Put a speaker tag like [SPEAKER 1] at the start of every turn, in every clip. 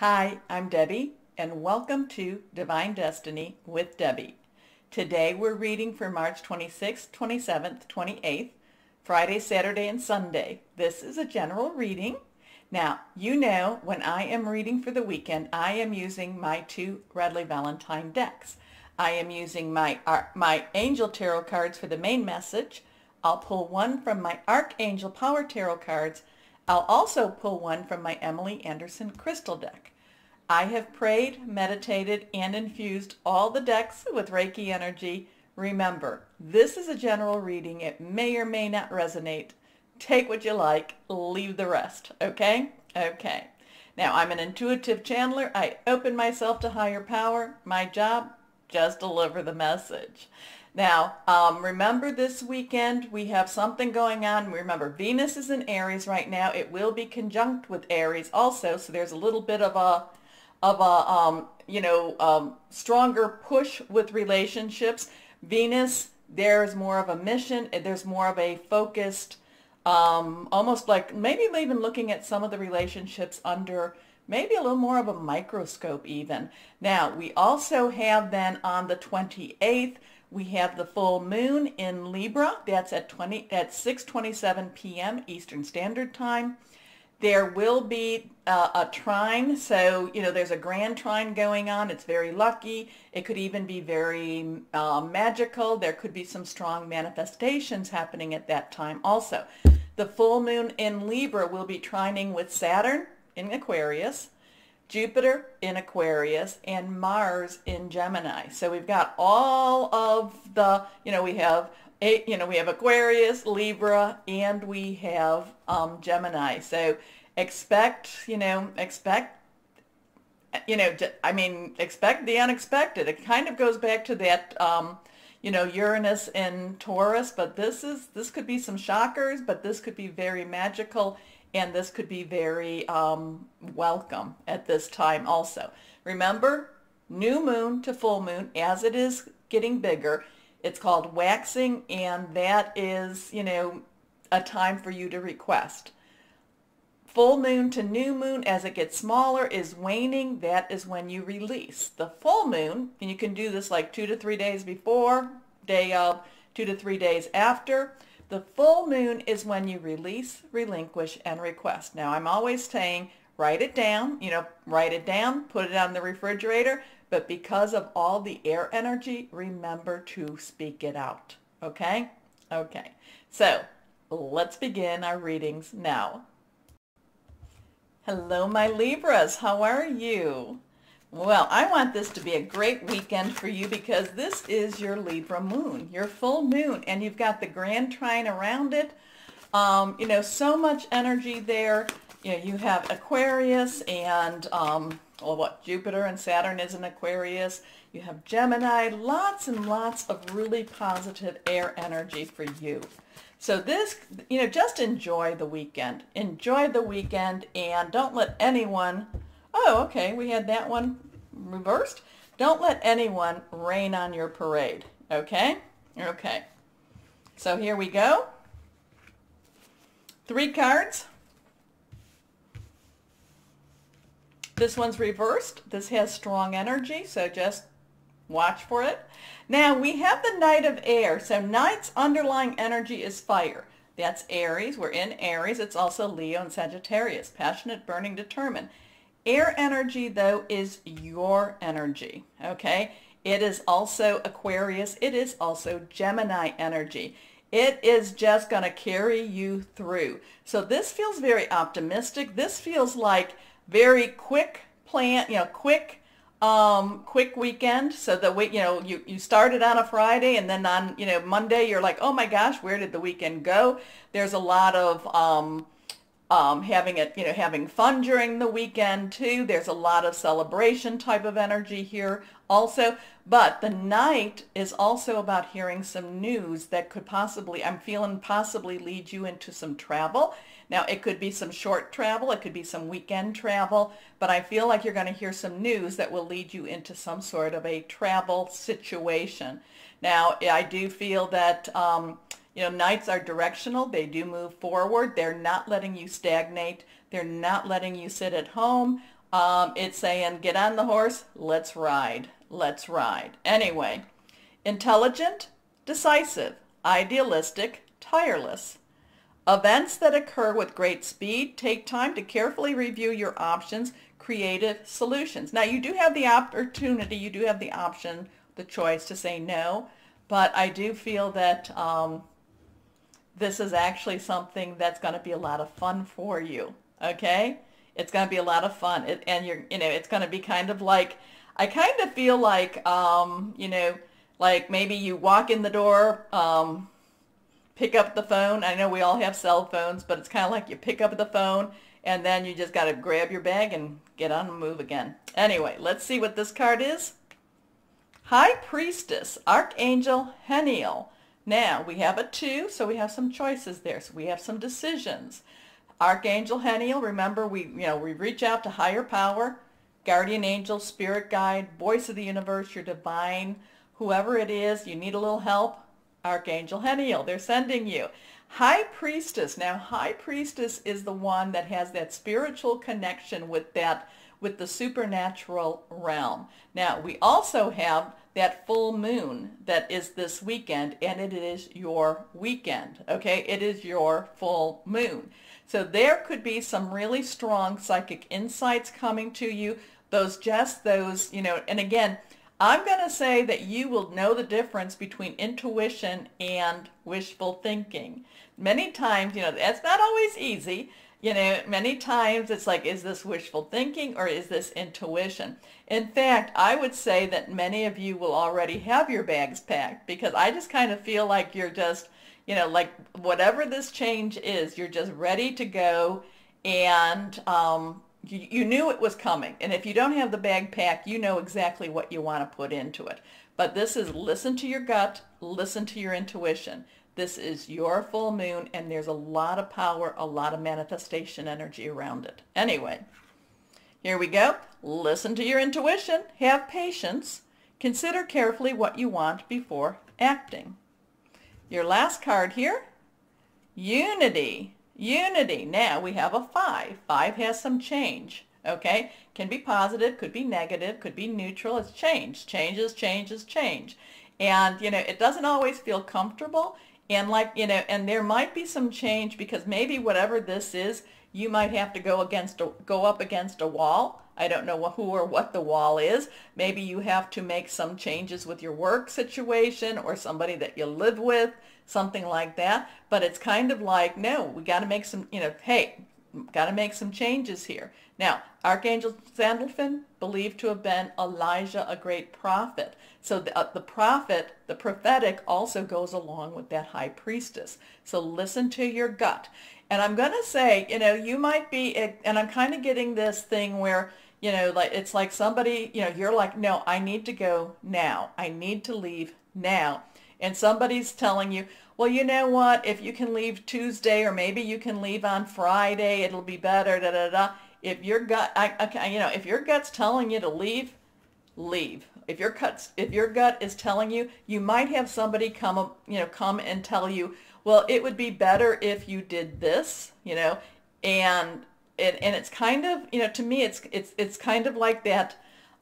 [SPEAKER 1] Hi, I'm Debbie, and welcome to Divine Destiny with Debbie. Today we're reading for March 26th, 27th, 28th, Friday, Saturday, and Sunday. This is a general reading. Now, you know when I am reading for the weekend, I am using my two Radleigh Valentine decks. I am using my, my Angel Tarot cards for the main message. I'll pull one from my Archangel Power Tarot cards. I'll also pull one from my Emily Anderson Crystal deck. I have prayed, meditated, and infused all the decks with Reiki energy. Remember, this is a general reading. It may or may not resonate. Take what you like, leave the rest, okay? Okay. Now, I'm an intuitive channeler. I open myself to higher power. My job, just deliver the message. Now, um, remember this weekend we have something going on. Remember, Venus is in Aries right now. It will be conjunct with Aries also, so there's a little bit of a of a um, you know um, stronger push with relationships. Venus, there's more of a mission. There's more of a focused, um, almost like maybe even looking at some of the relationships under maybe a little more of a microscope even. Now, we also have then on the 28th, we have the full moon in Libra. That's at 20 at 6:27 p.m. Eastern Standard Time. There will be uh, a trine, so you know there's a grand trine going on. It's very lucky. It could even be very uh, magical. There could be some strong manifestations happening at that time also. The full moon in Libra will be trining with Saturn in Aquarius, Jupiter in Aquarius, and Mars in Gemini. So we've got all of the, you know, we have you know, we have Aquarius, Libra, and we have um, Gemini. So expect, you know, expect, you know, I mean, expect the unexpected. It kind of goes back to that, um, you know, Uranus in Taurus, but this is, this could be some shockers, but this could be very magical and this could be very um, welcome at this time also. Remember, new moon to full moon, as it is getting bigger, it's called waxing, and that is, you know, a time for you to request. Full moon to new moon, as it gets smaller, is waning. That is when you release. The full moon, and you can do this like two to three days before, day of, two to three days after. The full moon is when you release, relinquish, and request. Now, I'm always saying write it down, you know, write it down, put it on the refrigerator, but because of all the air energy, remember to speak it out. Okay? Okay. So let's begin our readings now. Hello, my Libras. How are you? Well, I want this to be a great weekend for you because this is your Libra moon, your full moon, and you've got the grand trine around it. Um, you know, so much energy there. You know, you have Aquarius and um, well, what, Jupiter and Saturn is in Aquarius. You have Gemini, lots and lots of really positive air energy for you. So this, you know, just enjoy the weekend. Enjoy the weekend and don't let anyone, oh, okay, we had that one reversed. Don't let anyone rain on your parade, okay? Okay. So here we go. Three cards. This one's reversed. This has strong energy, so just watch for it. Now we have the Knight of Air. So Knight's underlying energy is fire. That's Aries. We're in Aries. It's also Leo and Sagittarius. Passionate, burning, determined. Air energy, though, is your energy. Okay? It is also Aquarius. It is also Gemini energy. It is just going to carry you through. So this feels very optimistic. This feels like very quick plan, you know, quick, um, quick weekend. So that we, you know, you, you started on a Friday and then on, you know, Monday, you're like, oh my gosh, where did the weekend go? There's a lot of, um, um, having it, you know, having fun during the weekend too. There's a lot of celebration type of energy here also. But the Knight is also about hearing some news that could possibly, I'm feeling possibly lead you into some travel. Now, it could be some short travel, it could be some weekend travel, but I feel like you're going to hear some news that will lead you into some sort of a travel situation. Now, I do feel that, um, you know, knights are directional. They do move forward. They're not letting you stagnate. They're not letting you sit at home. Um, it's saying, get on the horse, let's ride, let's ride. Anyway, intelligent, decisive, idealistic, tireless. Events that occur with great speed take time to carefully review your options, creative solutions. Now you do have the opportunity, you do have the option, the choice to say no, but I do feel that um, this is actually something that's going to be a lot of fun for you. Okay? It's going to be a lot of fun. It, and you're, you know, it's going to be kind of like, I kind of feel like, um, you know, like maybe you walk in the door, um, pick up the phone. I know we all have cell phones, but it's kind of like you pick up the phone and then you just got to grab your bag and get on and move again. Anyway, let's see what this card is. High Priestess, Archangel Haniel. Now, we have a 2, so we have some choices there. So we have some decisions. Archangel Haniel, remember we, you know, we reach out to higher power, guardian angel, spirit guide, voice of the universe, your divine, whoever it is, you need a little help, Archangel Haniel, they're sending you. High Priestess. Now, High Priestess is the one that has that spiritual connection with that with the supernatural realm. Now, we also have that full moon that is this weekend, and it is your weekend, okay? It is your full moon. So there could be some really strong psychic insights coming to you, those just those, you know, and again, I'm going to say that you will know the difference between intuition and wishful thinking. Many times, you know, that's not always easy, you know, many times it's like, is this wishful thinking or is this intuition? In fact, I would say that many of you will already have your bags packed because I just kind of feel like you're just, you know, like whatever this change is, you're just ready to go and um, you, you knew it was coming. And if you don't have the bag packed, you know exactly what you want to put into it. But this is listen to your gut, listen to your intuition. This is your full moon, and there's a lot of power, a lot of manifestation energy around it. Anyway, here we go. Listen to your intuition. Have patience. Consider carefully what you want before acting. Your last card here, Unity. Unity. Now we have a 5. 5 has some change. Okay? Can be positive, could be negative, could be neutral. It's change. Changes, changes, change. And, you know, it doesn't always feel comfortable and like, you know, and there might be some change because maybe whatever this is, you might have to go against a, go up against a wall. I don't know who or what the wall is. Maybe you have to make some changes with your work situation or somebody that you live with, something like that. But it's kind of like, no, we got to make some, you know, hey, got to make some changes here. Now, Archangel Sandalphon, believed to have been Elijah, a great prophet. So the, uh, the prophet, the prophetic, also goes along with that high priestess. So listen to your gut. And I'm going to say, you know, you might be, and I'm kind of getting this thing where, you know, like it's like somebody, you know, you're like, no, I need to go now. I need to leave now. And somebody's telling you, well, you know what? If you can leave Tuesday or maybe you can leave on Friday, it'll be better, da da da if your gut, I, I, you know, if your gut's telling you to leave, leave. If your gut, if your gut is telling you, you might have somebody come, you know, come and tell you, well, it would be better if you did this, you know, and and, and it's kind of, you know, to me, it's it's it's kind of like that.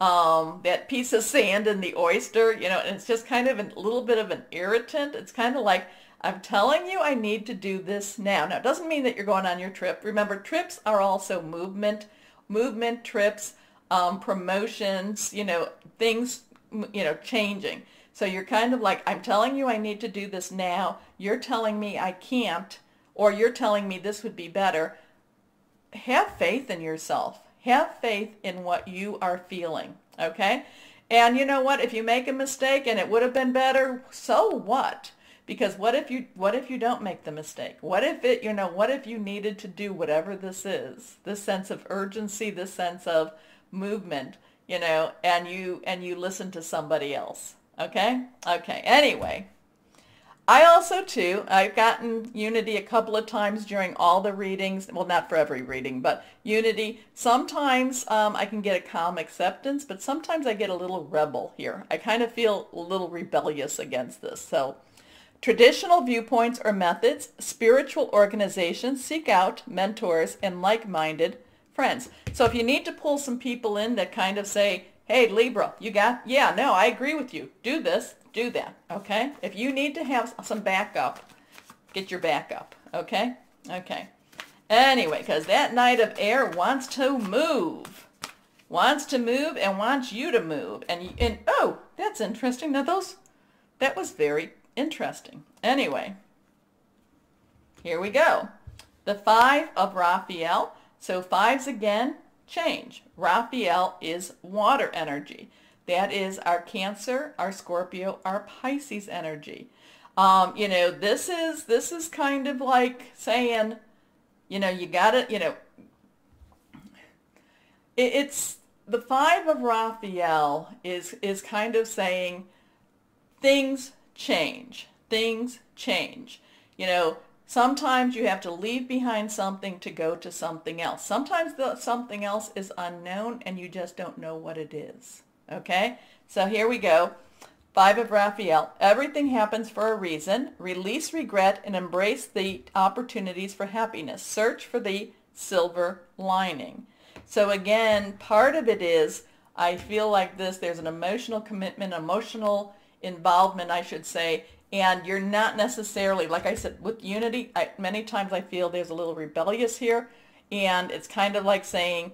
[SPEAKER 1] Um, that piece of sand in the oyster, you know, and it's just kind of a little bit of an irritant. It's kind of like, I'm telling you I need to do this now. Now, it doesn't mean that you're going on your trip. Remember, trips are also movement, movement trips, um, promotions, you know, things, you know, changing. So you're kind of like, I'm telling you I need to do this now. You're telling me I can't, or you're telling me this would be better. Have faith in yourself. Have faith in what you are feeling, okay? And you know what? If you make a mistake and it would have been better, so what? Because what if you what if you don't make the mistake? What if it, you know, what if you needed to do whatever this is? This sense of urgency, this sense of movement, you know, and you and you listen to somebody else. Okay? Okay. Anyway, I also too, I've gotten Unity a couple of times during all the readings. Well, not for every reading, but Unity. Sometimes um, I can get a calm acceptance, but sometimes I get a little rebel here. I kind of feel a little rebellious against this. So Traditional viewpoints or methods, spiritual organizations seek out mentors and like-minded friends. So if you need to pull some people in that kind of say, hey, Libra, you got, yeah, no, I agree with you. Do this, do that, okay? If you need to have some backup, get your backup, okay? Okay. Anyway, because that Knight of Air wants to move. Wants to move and wants you to move. And, and oh, that's interesting. Now those, that was very interesting. Anyway, here we go. The five of Raphael. So fives again, change. Raphael is water energy. That is our Cancer, our Scorpio, our Pisces energy. Um, you know, this is this is kind of like saying, you know, you got to, you know, it, it's the five of Raphael is is kind of saying things change. Things change. You know, sometimes you have to leave behind something to go to something else. Sometimes the something else is unknown and you just don't know what it is. Okay? So here we go. Five of Raphael. Everything happens for a reason. Release regret and embrace the opportunities for happiness. Search for the silver lining. So again, part of it is I feel like this, there's an emotional commitment, emotional involvement, I should say, and you're not necessarily, like I said, with unity, I, many times I feel there's a little rebellious here, and it's kind of like saying,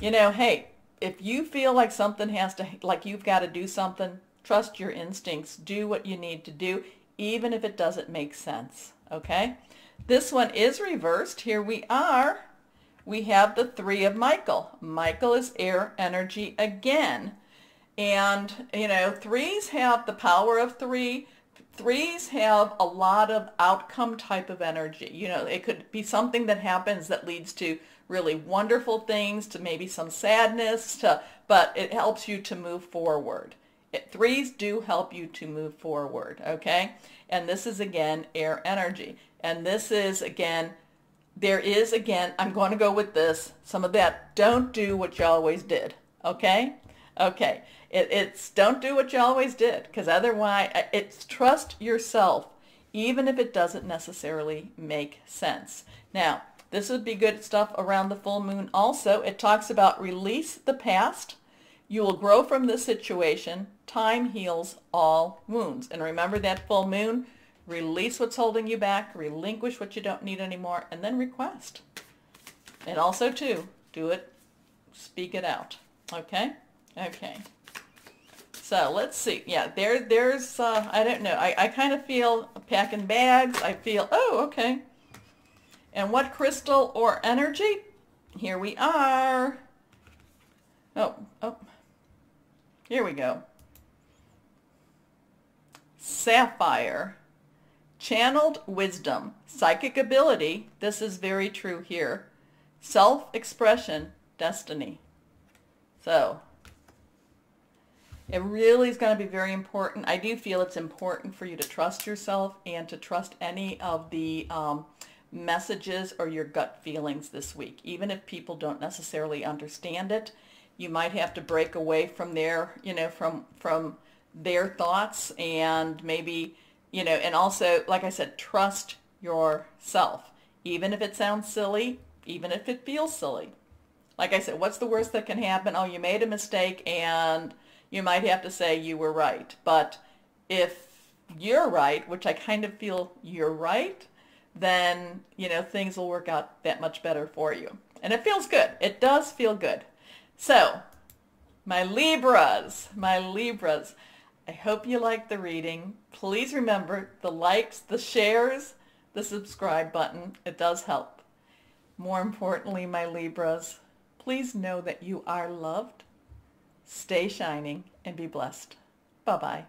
[SPEAKER 1] you know, hey, if you feel like something has to, like you've got to do something, trust your instincts, do what you need to do, even if it doesn't make sense, okay? This one is reversed. Here we are we have the three of Michael. Michael is air energy again. And, you know, threes have the power of three. Threes have a lot of outcome type of energy. You know, it could be something that happens that leads to really wonderful things, to maybe some sadness, to, but it helps you to move forward. It, threes do help you to move forward, okay? And this is, again, air energy. And this is, again, there is, again, I'm going to go with this, some of that, don't do what you always did, okay? Okay, it, it's don't do what you always did, because otherwise, uh, it's trust yourself, even if it doesn't necessarily make sense. Now, this would be good stuff around the full moon also. It talks about release the past. You will grow from this situation. Time heals all wounds. And remember that full moon, Release what's holding you back, relinquish what you don't need anymore, and then request. And also, too, do it, speak it out. Okay? Okay. So let's see. Yeah, there, there's, uh, I don't know. I, I kind of feel packing bags. I feel, oh, okay. And what crystal or energy? Here we are. Oh, oh. Here we go. Sapphire. Channeled wisdom, psychic ability, this is very true here. Self-expression, destiny. So, it really is going to be very important. I do feel it's important for you to trust yourself and to trust any of the um, messages or your gut feelings this week. Even if people don't necessarily understand it, you might have to break away from their, you know, from, from their thoughts and maybe you know, and also, like I said, trust yourself. Even if it sounds silly, even if it feels silly. Like I said, what's the worst that can happen? Oh, you made a mistake and you might have to say you were right. But if you're right, which I kind of feel you're right, then, you know, things will work out that much better for you. And it feels good. It does feel good. So, my Libras, my Libras, I hope you liked the reading. Please remember the likes, the shares, the subscribe button. It does help. More importantly, my Libras, please know that you are loved. Stay shining and be blessed. Bye-bye.